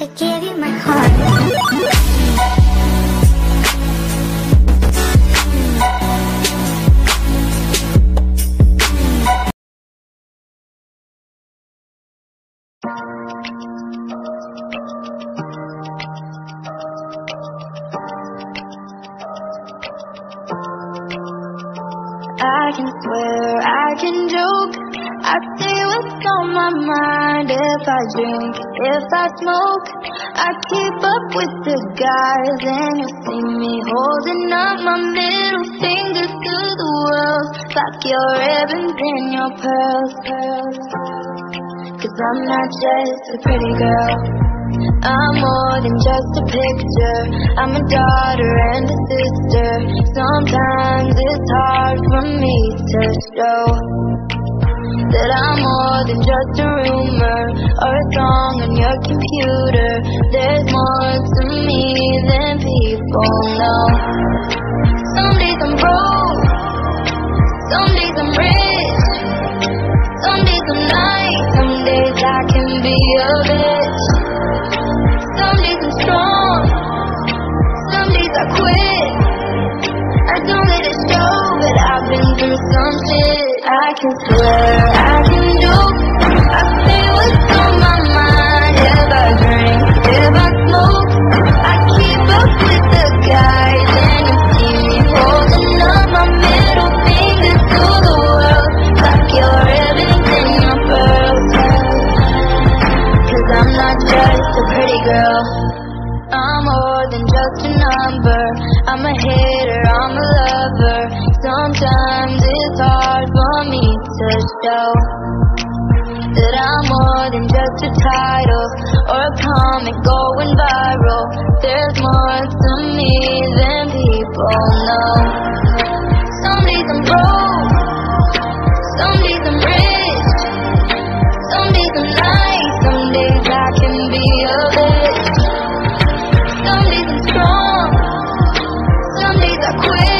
I gave you my heart. I can swear, I can joke. I say what's on my mind if I drink, if I smoke. I keep up with the guys, and you see me holding up my middle fingers to the world. Fuck your ribbons and your pearls, pearls. Cause I'm not just a pretty girl. I'm more than just a picture. I'm a daughter and a sister. Sometimes it's hard for me to show that I'm more than just a rumor or a song on your computer. There's more to me than people know. Some days I'm broke, some days I'm rich, some days I'm nice, some days I can be a bitch. Some days I'm strong, some days I quit. I don't let it show, but I've been through some shit. I can swear, just a number. I'm a hater, I'm a lover. Sometimes it's hard for me to show that I'm more than just a title or a comic going viral. There's more to me than people know. quit.